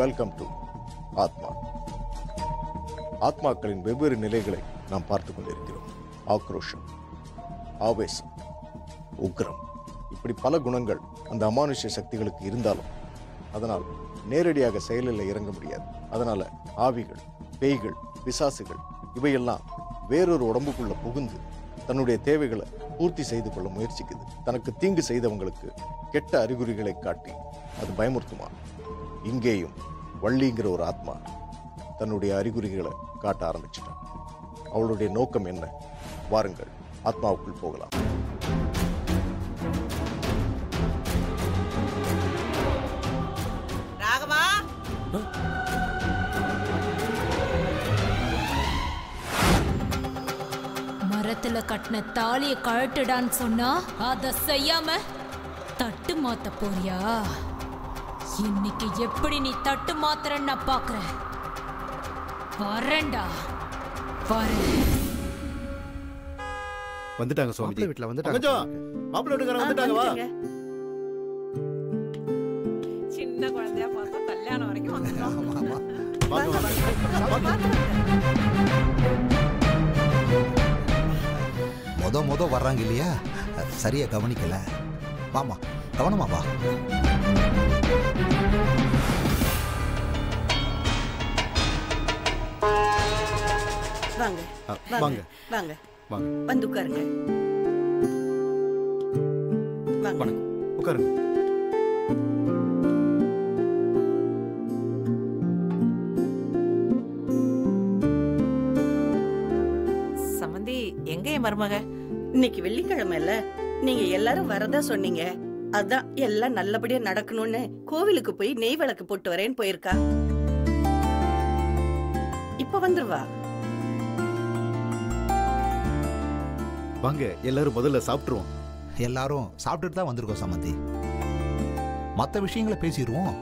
Welcome to ஆத்மா ஆத்மாக்களின் வெவ்வேறு நிலைகளை நாம் பார்த்து கொண்டிருக்கிறோம். ஆக்ரோஷம் ஆவேசம் உக்ரம். இப்படி பல குணங்கள் அந்த அமானுஷ்ய சக்திகளுக்கு இருந்தாலும் அதனால் நேரடியாக செயலில் இறங்க முடியாது. அதனால ஆவிகள் பேய்கள் பிசாசுகள் இவையெல்லாம் வேறொரு உடம்புக்குள்ள புகுந்து தன்னுடைய தேவைகளை பூர்த்தி செய்து கொள்ள முயற்சிக்குது. தனக்கு தீங்கு செய்தவங்களுக்கு கெட்ட அறிகுறிகளை காட்டி அது பயமுறுத்துமா? இங்கேயும் வள்ளிங்கிற ஒரு ஆத்மா தன்னுடைய அறிகுறிகளை காட்ட ஆரம்பிச்சிட்டான். அவளுடைய நோக்கம் என்ன? வாருங்கள் ஆத்மாவுக்குள் போகலாம். ராகவா? மரத்துல கட்டின தாலிய கழட்டுடான்னு சொன்னா அத செய்யாம தட்டு மாத்த போறியா? இன்னைக்கு எப்படி நீ தட்டு மாத்துறன்னு நான் பாக்குறேன். வரேன்டா. வரேன் வந்துட்டாங்க சுவாமிஜி. வீட்டுல வந்துட்டாங்க. கொஞ்சம் மாப்பிள்ளை வீட்டுக்காரங்க வந்துட்டாங்க வா. சின்ன குழந்தையா பார்த்தா கல்யாணம் வரைக்கும். மொத மொத வர்றாங்க இல்லையா? சரியா கவனிக்கல. வாமா கவனமா வா. வாங்க வாங்க வாங்க. வந்து உட்காருங்க. வாங்க. வணக்கம். உட்காருங்க. சம்மந்தி எங்க என் மருமக? இன்னைக்கு வெள்ளிக்கிழமை இல்ல நீங்க எல்லாரும் வரதா சொன்னீங்க. அதான் எல்லாம் நல்லபடியா நடக்கணும்னு கோவிலுக்கு போய் நெய் விளக்கு போட்டு வரேன்னு போயிருக்கா. இப்ப வந்துருவா. வாங்க எல்லாரும் முதல்ல சாப்பிட்டுருவோம். எல்லாரும் சாப்பிட்டுட்டு தான் வந்திருக்கோம் சம்மந்தி மற்ற விஷயங்களை பேசிடுவோம்.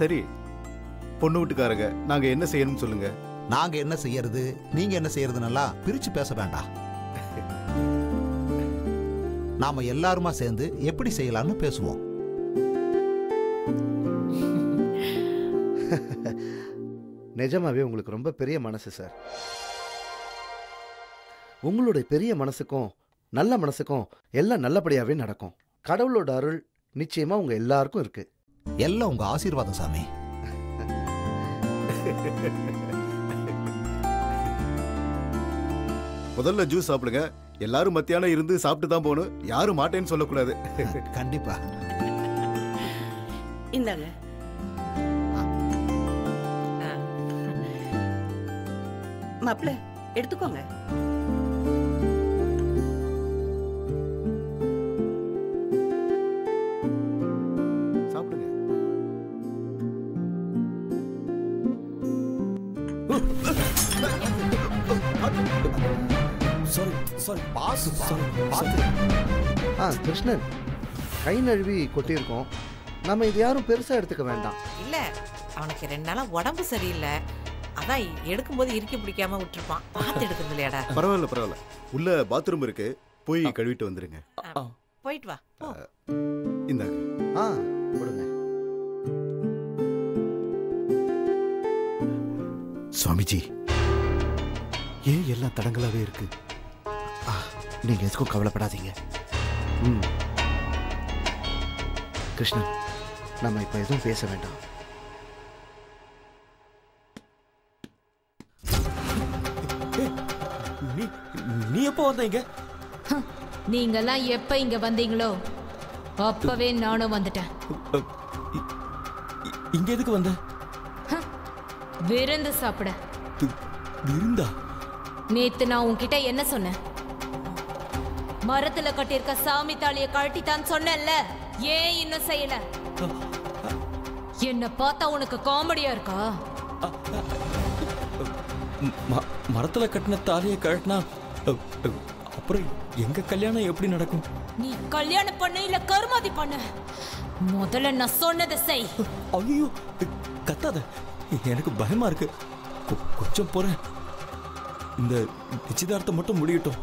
சரி பொண்ணு வீட்டுக்காரங்க நாங்க என்ன செய்யணும்னு சொல்லுங்க. நாங்க என்ன செய்யறது நீங்க என்ன செய்யறதுன்னெல்லாம் பிரிச்சு பேச வேண்டாம். நாம எல்லாருமா சேர்ந்து எப்படி செய்யலாம்னு பேசுவோம். நிஜமாவே உங்களுக்கு ரொம்ப பெரிய மனசு சார். உங்களுடைய பெரிய மனசுக்கும் நல்ல மனசுக்கும் எல்லாம் நல்லபடியாவே நடக்கும். கடவுளோட அருள் நிச்சயமா உங்க எல்லாருக்கும் இருக்கு. எல்லாம் உங்க ஆசீர்வாதம் சாமி. முதல்ல ஜூஸ் சாப்பிடுங்க. எல்லாரும் மத்தியானம் இருந்து சாப்பிட்டு தான் போகணும். யாரும் மாட்டேன்னு சொல்லக்கூடாது. கண்டிப்பா. இந்தாங்க. மாப்பிள்ள எடுத்துக்கோங்க. பாசு பாத்து ஆ கிருஷ்ணன். கை நழுவி கொட்டியிருக்கோம். நம்ம இது யாரும் பெருசா எடுத்துக்க வேண்டாம். இல்ல அவனுக்கு ரெண்டு நாளா உடம்பு சரியில்லை. அதான் எடுக்கும்போது இறுக்கி பிடிக்காம விட்டுருப்பான். பார்த்து எடுக்கிறது இல்லையாடா பரவாயில்ல பரவாயில்ல. உள்ள பாத்ரூம் இருக்கு. போய் கழுவிட்டு வந்துருங்க. போயிட்டு வா. போ. இந்தாங்க. ஆ கொடுங்க. சுவாமிஜி ஏன் எல்லாம் தடங்களாவே இருக்கு? ஆ, நீங்க எதுக்கும் கவலைப்படாதீங்க. ம். கிருஷ்ணன் நம்ம இப்ப எதுவும் பேச வேண்டாம். நீ நீ எப்போ வந்த இங்க? நீங்கெல்லாம் எப்ப இங்க வந்தீங்களோ அப்பவே நானும் வந்துட்டேன். இங்க எதுக்கு வந்த? விருந்து சாப்பிட. விருந்தா? நேத்து நான் உன்கிட்ட என்ன சொன்னேன்? மரத்துல கட்டியிருக்க சாமி தாலிய கழட்டித்தான் சொன்னேன்ல. ஏன் இன்னும் செய்யல? என்ன பார்த்தா உனக்கு காமெடியா இருக்கா? மரத்துல கட்டின தாலியை கழட்டினா அப்புறம் எங்க கல்யாணம் எப்படி நடக்கும்? நீ கல்யாணம் பண்ணு இல்ல கருமாதி பண்ணு? முதல்ல நான் சொன்னதை செய். ஐயோ கத்தாத. எனக்கு பயமா இருக்கு. கொஞ்சம் போறேன். இந்த நிச்சயதார்த்தம் மட்டும் முடியட்டும்.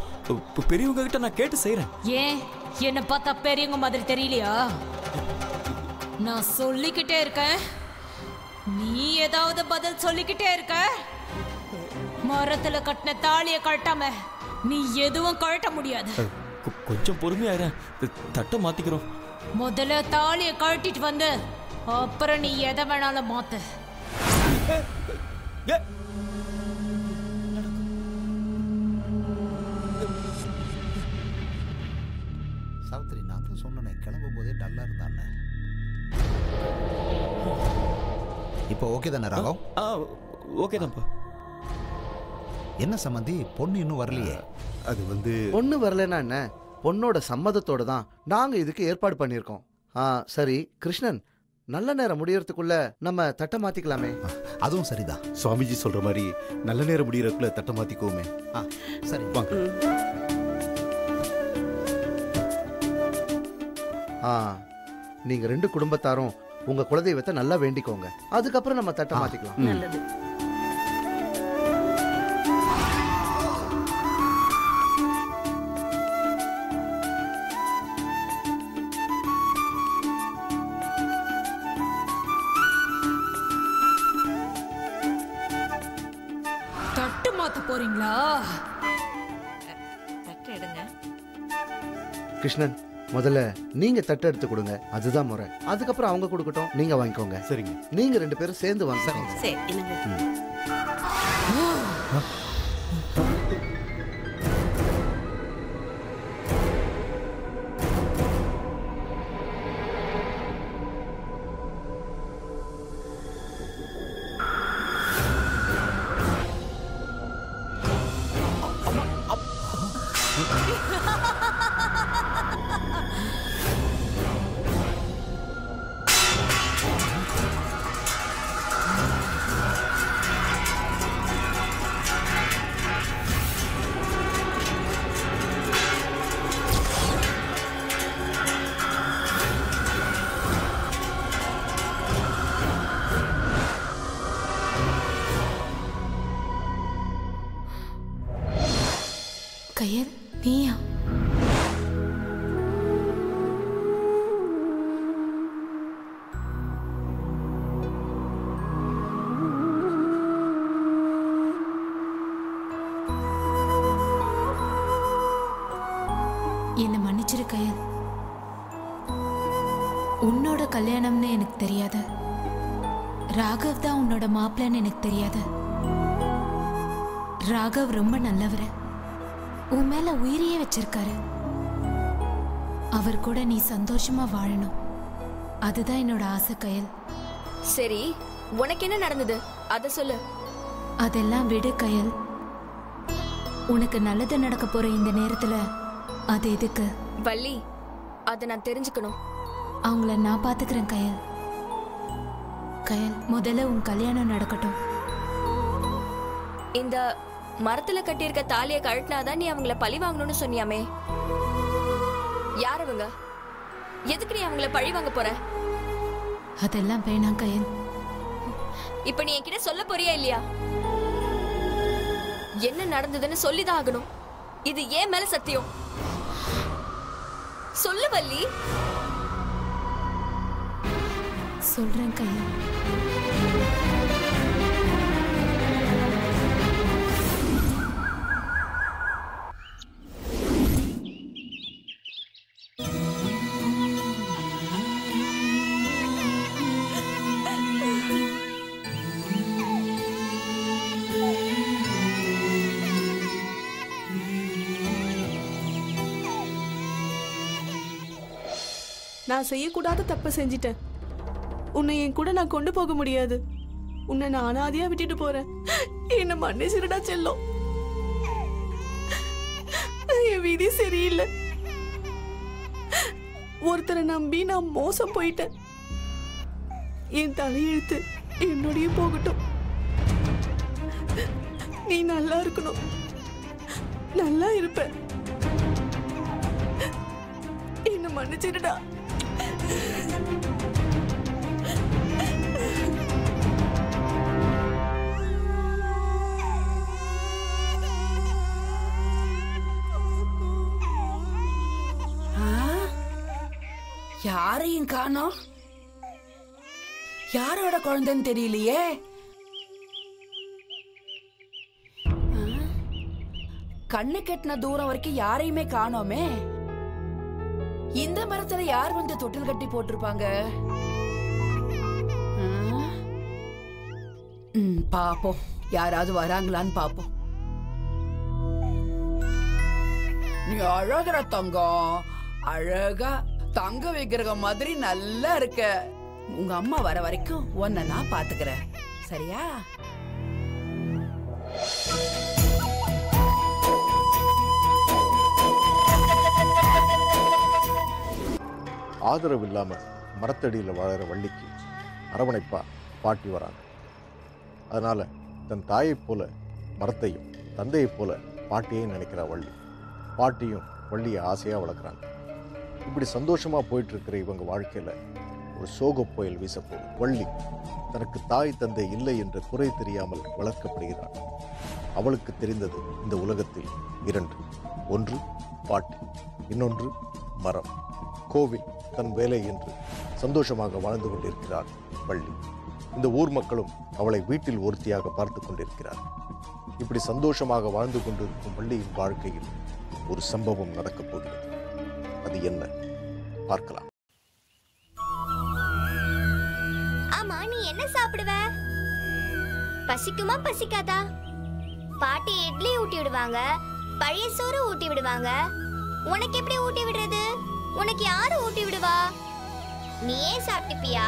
பெரியவங்க கிட்ட நான் கேட்டு செய்றேன். ஏன்? என்ன பார்த்தா பெரியவங்க மாதிரி தெரியலையா? நான் சொல்லிக்கிட்டே இருக்கேன். நீ ஏதாவது பதில் சொல்லிக்கிட்டே இருக்க? மரத்துல கட்டின தாலிய கழட்டாம நீ எதுவும் கழட்ட முடியாது. கொஞ்சம் பொறுமையா தட்டை மாத்திக்கிறோம். முதல்ல தாலிய கழட்டிட்டு வந்து அப்புறம் நீ எதை வேணாலும் மாத்து. இப்போ ஓகே தானே ராகவ்? ஆ ஓகே தான்ப்பா. என்ன சம்மந்தி பொண்ணு இன்னும் வரலையே? அது வந்து பொண்ணு வரலன்னா என்ன? பொண்ணோட சம்மதத்தோட தான் நாங்க இதுக்கு ஏற்பாடு பண்ணியிருக்கோம். ஆ சரி கிருஷ்ணன் நல்ல நேரம் முடியறதுக்குள்ள நம்ம தட்டை மாத்திக்கலாமே. அதுவும் சரிதான். சுவாமிஜி சொல்ற மாதிரி நல்ல நேரம் முடியறதுக்குள்ள தட்டை மாத்திக்கோமே ஆ சரி. வாங்க. ஆ நீங்க ரெண்டு குடும்பத்தாரும் உங்க குலதெய்வத்தை நல்லா வேண்டிக்கோங்க. அதுக்கப்புறம் நம்ம தட்டை மாத்திக்கலாம். நல்லது. தட்டு மாத்த போறீங்களா? தட்டு எடுங்க. கிருஷ்ணன் முதல்ல நீங்க தட்டு எடுத்து கொடுங்க. அதுதான் முறை. அதுக்கப்புறம் அவங்க கொடுக்கட்டும். நீங்க வாங்கிக்கோங்க. சரிங்க. நீங்க ரெண்டு பேரும் சேர்ந்து வாங்கிக்கோங்க மாப்பிள்ளைன்னு எனக்கு தெரியாது. ராகவ் ரொம்ப நல்லவர். உன் மேல உயிரையே வச்சிருக்காரு. அவர் கூட நீ சந்தோஷமா வாழணும். அதுதான் என்னோட ஆசை கயல். சரி உனக்கு என்ன நடந்தது? அத சொல்லு. அதெல்லாம் விடு கயல். உனக்கு நல்லது நடக்க போற இந்த நேரத்துல அது எதுக்கு? வள்ளி அத நான் தெரிஞ்சுக்கணும். அவங்கள நான் பாத்துக்கிறேன் கயல். கயல் முதல்ல உன் கல்யாணம் நடக்கட்டும். இந்த மரத்துல கட்டியிருக்க தாலிய கழட்டினாதான் நீ அவங்கள பழி வாங்கணும்னு சொன்னியாமே. யார் அவங்க? எதுக்கு நீ அவங்கள பழி வாங்க போற? அதெல்லாம் வேணாம் கயல். இப்ப நீ என்கிட்ட சொல்ல போறியா இல்லையா? என்ன நடந்ததுன்னு சொல்லிதான் ஆகணும். இது ஏன் மேல சத்தியம்? சொல்லு வள்ளி. சொல்றேன் கையா நான் செய்யக்கூடாத தப்பு செஞ்சிட்டேன். உன்னை என் கூட நான் கொண்டு போக முடியாது. உன்னை நான் அனாதையா விட்டுட்டு போறேன். என்ன மன்னிச்சிருடா செல்லும். என் விதி சரியில்லை. ஒருத்தரை நம்பி நான் மோசம் போயிட்டேன். என் தலையெழுத்து என்னுடைய போகட்டும். நீ நல்லா இருக்கணும். நல்லா இருப்ப என்ன மன்னிச்சிடுடா யாரையும் காணோம்? யாரோட குழந்தைன்னு தெரியலையே? கண்ணு கெட்டின தூரம் வரைக்கும் யாரையுமே காணோமே? இந்த மரத்துல யார் வந்து தொட்டில் கட்டி போட்டிருப்பாங்க? ம், பாப்போம். யாராவது வராங்களான்னு பாப்போம். நீ அழகுற தங்கம். அழகா தங்க விக்கிரகம் மாதிரி நல்லா இருக்க. உங்க அம்மா வர வரைக்கும் உன்னை நான் பாத்துக்கிறேன். சரியா? ஆதரவு இல்லாம மரத்தடியில் வாழற வள்ளிக்கு அரவணைப்பா பாட்டி வராங்க. அதனால தன் தாயைப் போல மரத்தையும் தந்தையைப் போல பாட்டியையும் நினைக்கிறா வள்ளி. பாட்டியும் வள்ளியை ஆசையாக வளர்க்குறாங்க. இப்படி சந்தோஷமா போயிட்டு இருக்கிற இவங்க வாழ்க்கையில ஒரு சோக புயல் வீசப்போகுது. வள்ளி தனக்கு தாய் தந்தை இல்லை என்ற குறை தெரியாமல் வளர்க்கப்படுகிறாள். அவளுக்கு தெரிந்தது இந்த உலகத்தில் இரண்டு. ஒன்று பாட்டி இன்னொன்று மரம். கோவில் தன் வேலை என்று சந்தோஷமாக வாழ்ந்து கொண்டிருக்கிறார் வள்ளி. இந்த ஊர் மக்களும் அவளை வீட்டில் ஒருத்தியாக பார்த்து கொண்டிருக்கிறார். இப்படி சந்தோஷமாக வாழ்ந்து கொண்டிருக்கும் வள்ளியின் வாழ்க்கையில் ஒரு சம்பவம் நடக்கப் போகிறது. அது என்ன? பார்க்கலாம். ஆமா நீ என்ன சாப்பிடுவ? பசிக்குமா பசிக்காதா? பாட்டி இட்லி ஊட்டி விடுவாங்க பழைய சோறு ஊட்டி விடுவாங்க. உனக்கு எப்படி ஊட்டி விடுறது? உனக்கு யாரு ஊட்டி விடுவா? நீயே சாப்பிட்டுப்பியா?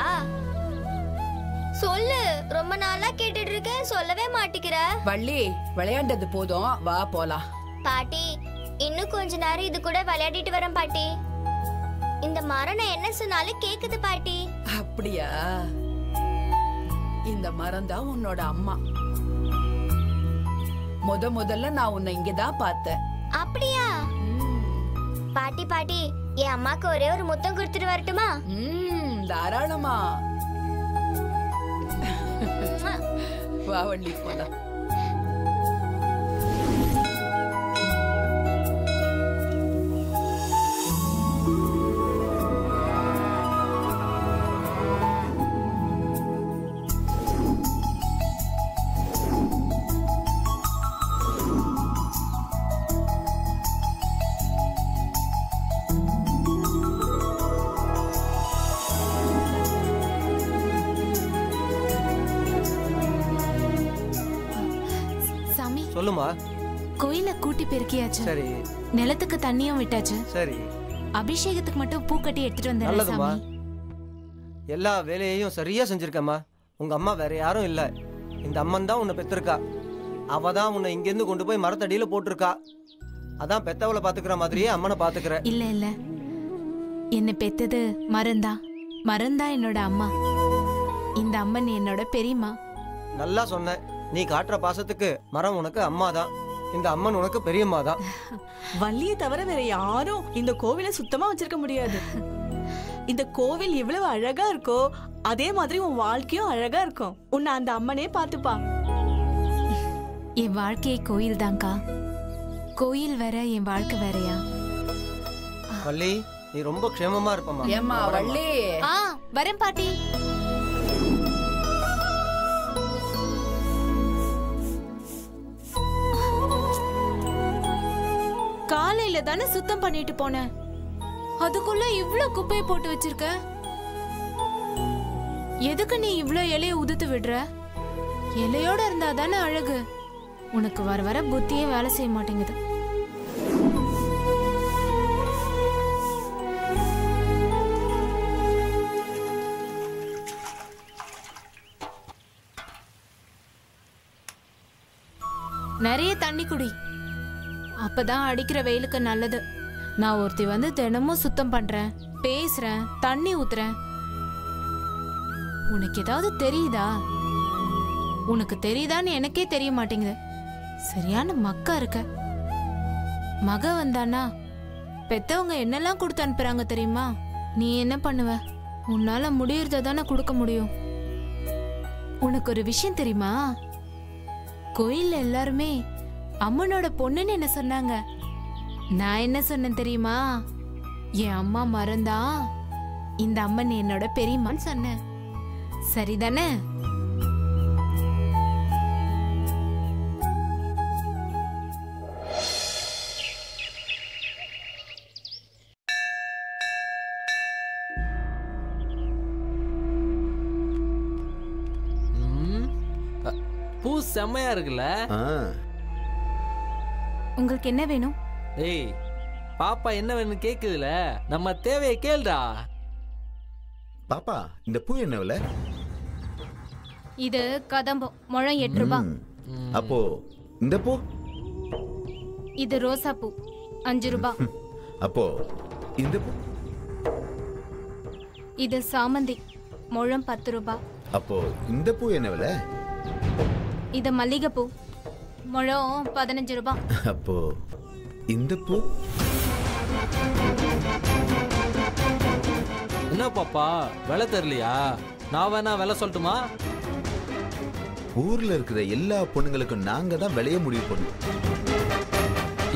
சொல்லு ரொம்ப நாளா கேட்டுட்டு இருக்க சொல்லவே மாட்டிக்கிற. வள்ளி விளையாண்டது போதும் வா போலாம். பாட்டி இன்னும் கொஞ்ச நேரம் இது கூட விளையாடிட்டு வரேன் பாட்டி. இந்த மரம் என்ன சொன்னாலும் கேக்குது பாட்டி. அப்படியா? இந்த மரம் தான் உன்னோட அம்மா. முத முதல்ல நான் உன்னை இங்கதான் பார்த்தேன். அப்படியா? பாட்டி பாட்டி என் அம்மாக்கு ஒரே ஒரு முத்தம் கொடுத்துட்டு வரட்டுமா? தாராளமா. வா வள்ளி போலாம். கூட்டி பெருக்கியாச்சு. சரி. நிலத்துக்கு தண்ணியும் விட்டாச்சு. சரி. அபிஷேகத்துக்கு மட்டும் பூ கட்டி எடுத்துட்டு சாமி. எல்லா வேலையையும் சரியா செஞ்சிருக்கம்மா. உங்க அம்மா வேற யாரும் இல்ல. இந்த அம்மன் தான் உன்னை பெத்திருக்கா. அவ தான் உன்னை இங்கேருந்து கொண்டு போய் மரத்தடியில போட்டிருக்கா. அதான் பெத்தவளை பாத்துக்கிற மாதிரியே அம்மனை பாத்துக்கிற. இல்ல இல்ல. என்ன பெத்தது மரந்தா. மரந்தா என்னோட அம்மா. இந்த அம்மன் என்னோட பெரியம்மா. நல்லா சொன்ன. நீ காட்டுற பாசத்துக்கு மரம் உனக்கு அம்மா தான் இந்த அம்மன் உனக்கு பெரியம்மா தான் வள்ளியை தவிர வேற யாரும் இந்த கோவிலை சுத்தமா வச்சிருக்க முடியாது. இந்த கோவில் எவ்வளவு அழகா இருக்கோ அதே மாதிரி உன் வாழ்க்கையும் அழகா இருக்கும். உன்னை அந்த அம்மனே பாத்துப்பா என் வாழ்க்கையே கோயில் தான்க்கா கோயில் வேற என் வாழ்க்கை வேறயா? வள்ளி நீ ரொம்ப க்ஷேமமா இருப்பம்மா. ஏம்மா. வள்ளி. ஆ வரேன் பாட்டி. காலையில தானே சுத்தம் பண்ணிட்டு போனேன். அதுக்குள்ள இவ்ளோ குப்பையை போட்டு வச்சிருக்க? எதுக்கு நீ இவ்ளோ இலைய உதுத்து விடுற? இலையோட இருந்தா தானே அழகு. உனக்கு வர வர புத்தியே வேலை செய்ய மாட்டேங்குது. நிறைய தண்ணி குடி. அப்பதான் அடிக்கிற வெயிலுக்கு நல்லது. நான் ஒருத்தி வந்து தினமும் சுத்தம் பண்றேன் பேசுறேன் தண்ணி ஊத்துறேன். உனக்கு ஏதாவது தெரியுதா? உனக்கு தெரியுதான்னு எனக்கே தெரிய மாட்டேங்குது. சரியான மக்கா இருக்க. மக வந்தானா? பெத்தவங்க என்னெல்லாம் கொடுத்து அனுப்புறாங்க தெரியுமா? நீ என்ன பண்ணுவ? உன்னால முடியறத தானே கொடுக்க முடியும். உனக்கு ஒரு விஷயம் தெரியுமா? கோயில்ல எல்லாருமே அம்மனோட பொண்ணுன்னு என்ன சொன்னாங்க? நான் என்ன சொன்னேன் தெரியுமா? என் அம்மா மறந்தா இந்த அம்மன் என்னோட பெரியம்மான்னு சொன்னேன். சரிதானே? பூ செம்மையா இருக்குல்ல? உங்களுக்கு என்ன வேணும்? டேய் பாப்பா என்ன வேணும்னு கேக்குதுல? நம்ம தேவையை கேளுடா பாப்பா இந்த பூ என்ன விலை? இது கதம்பம் முழம் எட்டு ரூபாய். அப்போ இந்த பூ? இது ரோசா பூ அஞ்சு ரூபாய் அப்போ இந்த பூ? இது சாமந்தி முழம் பத்து ரூபாய் அப்போ இந்த பூ என்ன விலை? இது மல்லிகைப்பூ முழம் பதினஞ்சு ரூபாய் அப்போ இந்த பூ என்ன பாப்பா விலை தெரியலையா நான் வேணா விலை சொல்லட்டுமா ஊர்ல இருக்கிற எல்லா பொண்ணுங்களுக்கும் நாங்க தான் விலைய முடிவு பண்ணுவோம்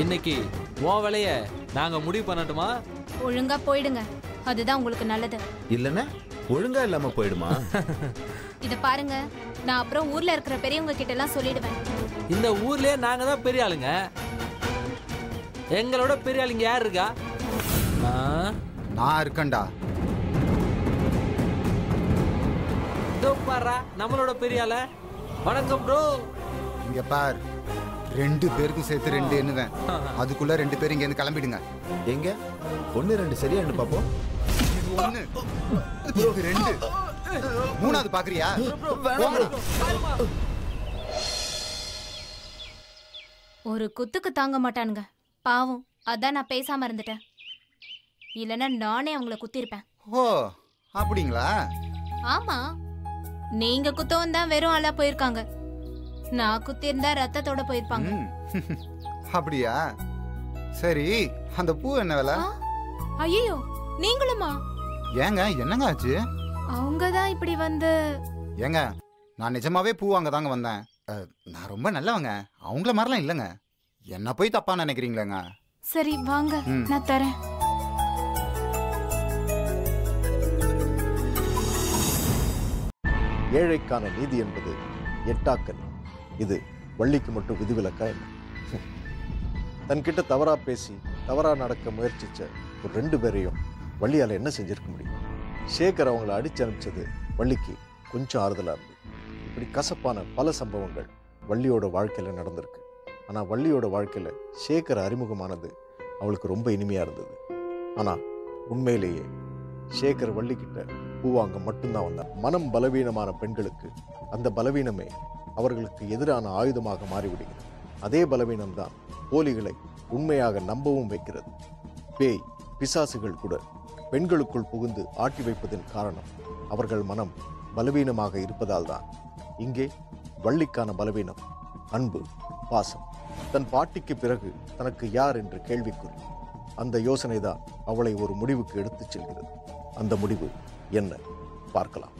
இன்னைக்கு உன் விலைய நாங்க முடிவு பண்ணட்டுமா ஒழுங்கா போயிடுங்க அதுதான் உங்களுக்கு நல்லது இல்லைன்னா ஒழுங்கா இல்லாம போயிடுமா இத பாருங்க நான் அப்புறம் ஊர்ல இருக்கிற பெரியவங்க கிட்ட எல்லாம் சொல்லிடுவேன் இந்த ஊர்லயே நாங்க தான் பெரிய ஆளுங்க. எங்களோட பெரிய ஆளுங்க யார் இருக்கா? நான் இருக்கேன்டா. இதோ பாரா நம்மளோட பெரிய ஆள. வணக்கம் ப்ரோ இங்க பார். ரெண்டு பேருக்கும் சேர்த்து ரெண்டு எண்ணுவேன். அதுக்குள்ள ரெண்டு பேரும் இங்க இருந்து கிளம்பிடுங்க. எங்க? ஒன்னு ரெண்டு சரியான்னு பாப்போம். இது ஒண்ணு. இது ரெண்டு. மூணாவது பாக்குறியா? ஒரு குத்துக்கு தாங்க மாட்டானுங்க. பாவம் அதான் நான் பேசாம இருந்துட்டேன். இல்லைன்னா நானே அவங்கள குத்திருப்பேன். ஓ அப்படிங்களா? ஆமா. நீங்க குத்தவும் தான் வெறும் ஆளா போயிருக்காங்க. நான் குத்திருந்தா ரத்தத்தோட போயிருப்பாங்க. ம். அப்படியா? சரி அந்த பூ என்ன விலை? ஐயோ நீங்களுமா? ஏங்க என்னங்க ஆச்சு? அவங்க தான் இப்படி வந்து ஏங்க நான் நிஜமாவே பூ வாங்க தாங்க வந்தேன். நான் ரொம்ப நல்லவங்க. அவங்கள மாதிரிலாம் இல்லைங்க. என்ன போய் தப்பா நினைக்கிறீங்களேங்க? சரி வாங்க. நான் தரேன். ஏழைக்கான நீதி என்பது எட்டாக்கல். இது வள்ளிக்கு மட்டும் விதிவிலக்கா என்ன? தன்கிட்ட தவறா பேசி தவறா நடக்க முயற்சிச்ச ஒரு ரெண்டு பேரையும் வள்ளியால என்ன செஞ்சிருக்க முடியும்? சேகர் அவங்கள அடிச்சு அனுப்பிச்சது வள்ளிக்கு கொஞ்சம் ஆறுதலா இருந்தது. இப்படி கசப்பான பல சம்பவங்கள் வள்ளியோட வாழ்க்கையில நடந்திருக்கு. ஆனா வள்ளியோட வாழ்க்கையில சேகர் அறிமுகமானது அவளுக்கு ரொம்ப இனிமையா இருந்தது. ஆனா உண்மையிலேயே சேகர் வள்ளிக்கிட்ட பூவாங்க மட்டும்தான் வந்தார். மனம் பலவீனமான பெண்களுக்கு அந்த பலவீனமே அவர்களுக்கு எதிரான ஆயுதமாக மாறிவிடுகிறது. அதே பலவீனம்தான் போலிகளை உண்மையாக நம்பவும் வைக்கிறது. பேய் பிசாசுகள் கூட பெண்களுக்குள் புகுந்து ஆட்டி வைப்பதன் காரணம் அவர்கள் மனம் பலவீனமாக இருப்பதால் தான். இங்கே வள்ளிக்கான பலவீனம் அன்பு பாசம். தன் பாட்டிக்கு பிறகு தனக்கு யார் என்று கேள்விக்குறி. அந்த யோசனைதான் அவளை ஒரு முடிவுக்கு எடுத்துச் செல்கிறது. அந்த முடிவு என்ன? பார்க்கலாம்.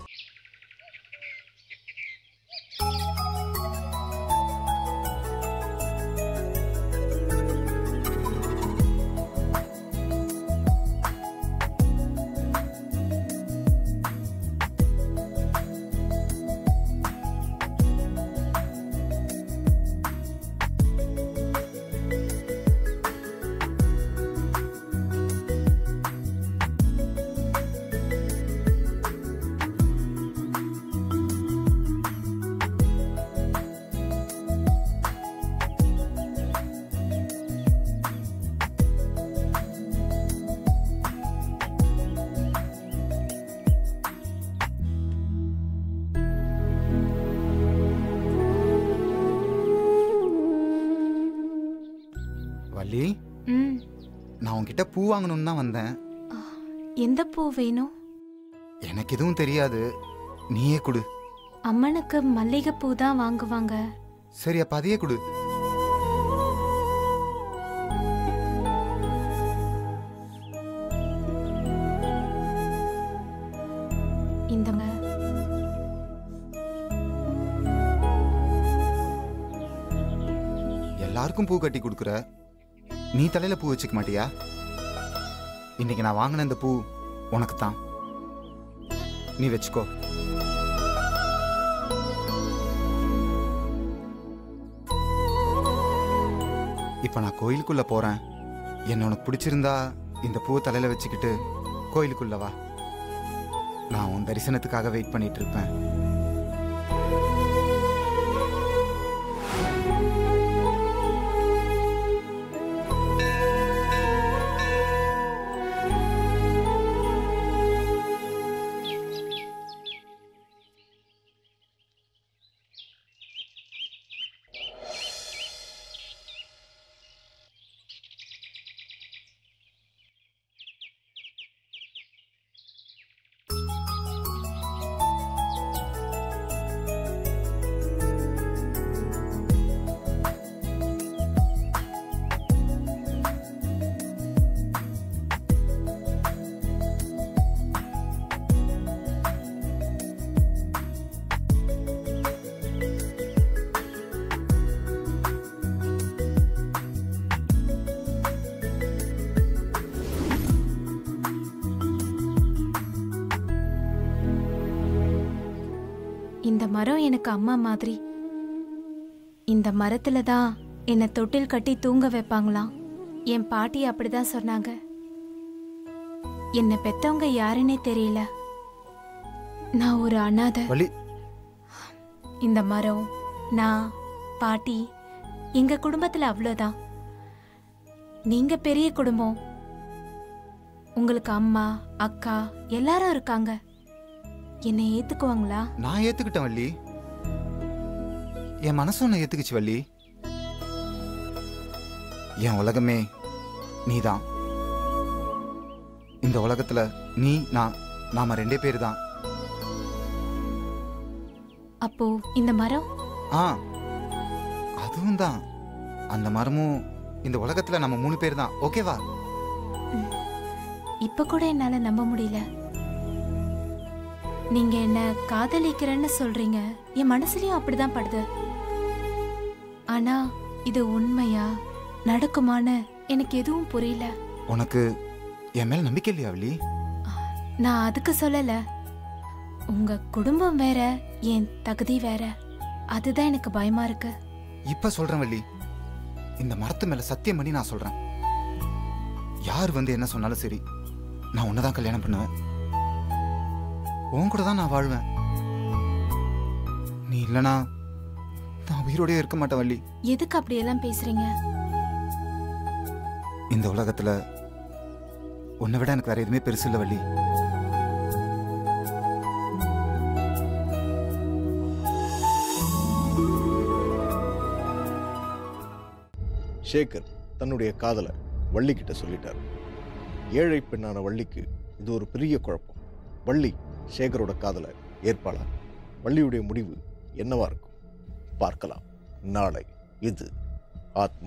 உன்கிட்ட பூ வாங்கணும்னு தான் வந்தேன். எந்த பூ வேணும்? எனக்கு எதுவும் தெரியாது. நீயே கொடு. அம்மனுக்கு மல்லிகைப்பூ தான் வாங்குவாங்க. சரி அப்ப அதையே கொடு. இந்தங்க. எல்லாருக்கும் பூ கட்டி கொடுக்குற. நீ தலையில பூ வச்சுக்க மாட்டியா? இன்னைக்கு நான் வாங்கின இந்த பூ உனக்கு தான் நீ வச்சுக்கோ. இப்போ நான் கோயிலுக்குள்ள போறேன். என்ன உனக்கு பிடிச்சிருந்தா இந்த பூவை தலையில வச்சுக்கிட்டு கோயிலுக்குள்ள வா. நான் உன் தரிசனத்துக்காக வெயிட் பண்ணிட்டு இருப்பேன். மரம் எனக்கு அம்மா மாதிரி. இந்த மரத்துல தான் என்னை தொட்டில் கட்டி தூங்க வைப்பாங்களாம். என் பாட்டி அப்படிதான் சொன்னாங்க. என்னை பெத்தவங்க யாருன்னே தெரியல. நான் ஒரு அனாதை. இந்த மரம் நான் பாட்டி எங்க குடும்பத்துல அவ்வளோதான். நீங்க பெரிய குடும்பம். உங்களுக்கு அம்மா அக்கா எல்லாரும் இருக்காங்க. என்னை ஏத்துக்குவாங்களா? நான் ஏத்துக்கிட்டேன் வள்ளி. என் மனசு உன்னை ஏத்துக்குச்சு வள்ளி. என் உலகமே நீதான். இந்த உலகத்துல நீ நான் நாம ரெண்டே பேர் தான் அப்போ இந்த மரம்? ஆ அதுவும் தான் அந்த மரமும் இந்த உலகத்துல நம்ம மூணு பேர் தான் ஓகேவா இப்ப கூட என்னால நம்ப முடியல. நீங்க என்ன காதலிக்கிறேன்னு சொல்றீங்க? என் மனசுலயும் அப்படிதான் படுது. ஆனா இது உண்மையா? நடக்குமான்னு எனக்கு எதுவும் புரியல. உனக்கு என் மேல நம்பிக்கை இல்லையா வள்ளி நான் அதுக்கு சொல்லல. உங்க குடும்பம் வேற என் தகுதி வேற. அதுதான் எனக்கு பயமா இருக்கு. இப்ப சொல்றேன் வள்ளி இந்த மரத்து மேல சத்தியம் பண்ணி நான் சொல்றேன். யார் வந்து என்ன சொன்னாலும் சரி நான் உன்னதான் கல்யாணம் பண்ணுவேன். உன் கூட தான் நான் வாழ்வேன். நீ இல்லனா நான் உயிரோடயே இருக்க மாட்டேன் வள்ளி. எதுக்கு அப்படியெல்லாம் பேசுறீங்க? இந்த உலகத்துல உன்னை விட எனக்கு வேற எதுவுமே பெருசு இல்லை வள்ளி. சேகர் தன்னுடைய காதலை வள்ளிக்கிட்ட சொல்லிட்டார். ஏழை பெண்ணான வள்ளிக்கு இது ஒரு பெரிய குழப்பம். வள்ளி சேகரோட காதலை ஏற்பாளர் வள்ளியுடைய முடிவு என்னவா இருக்கும்? பார்க்கலாம். நாளை இது ஆத்மா